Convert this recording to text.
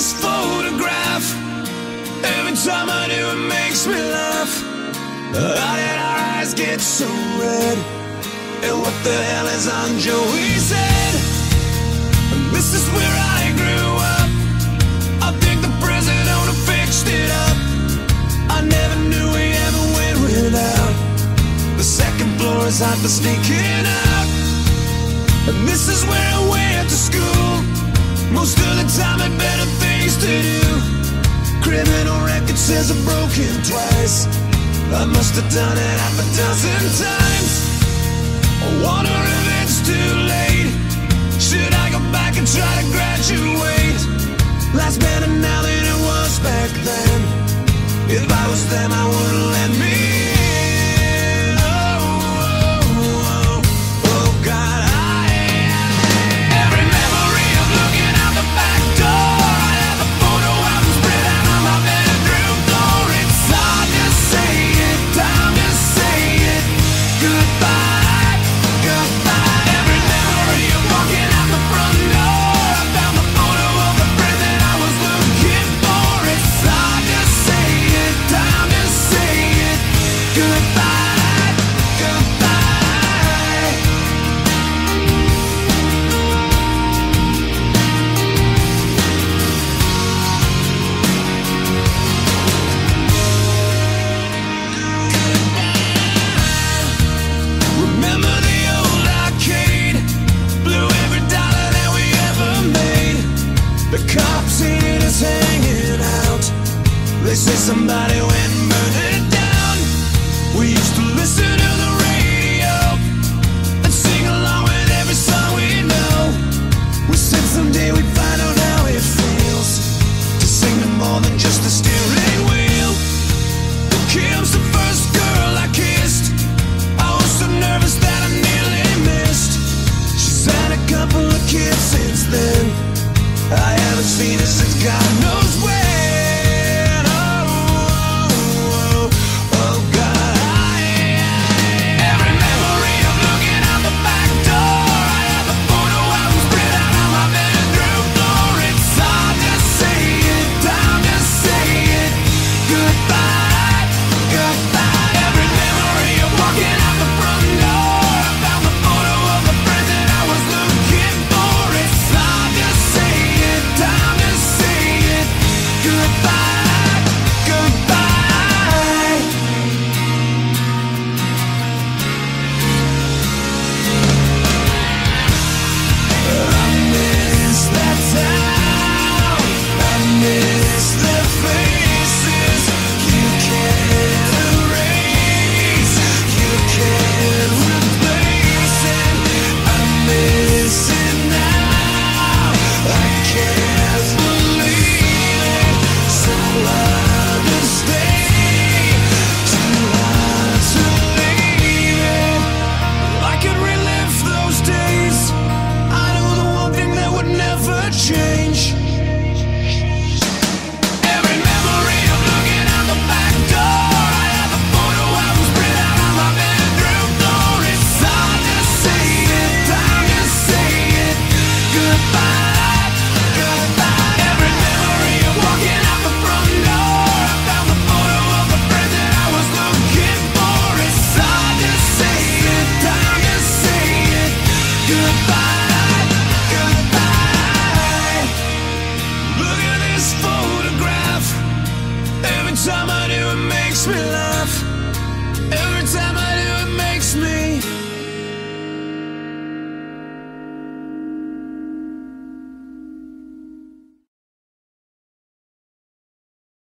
this photograph. Every time I do, it makes me laugh. How did our eyes get so red? And what the hell is on Joey's head? This is where I grew up. I think the prison owner fixed it up. I never knew we ever went without. The second floor is hot for sneaking out. And this is where I went to school. Most of the time, it better says I'm broken twice. I must have done it half a dozen times. I wonder if it's too late. Should I go back and try to graduate? Life's better now than it was back then. If I was them, I would. see somebody went murdered down. We used to listen to Smile.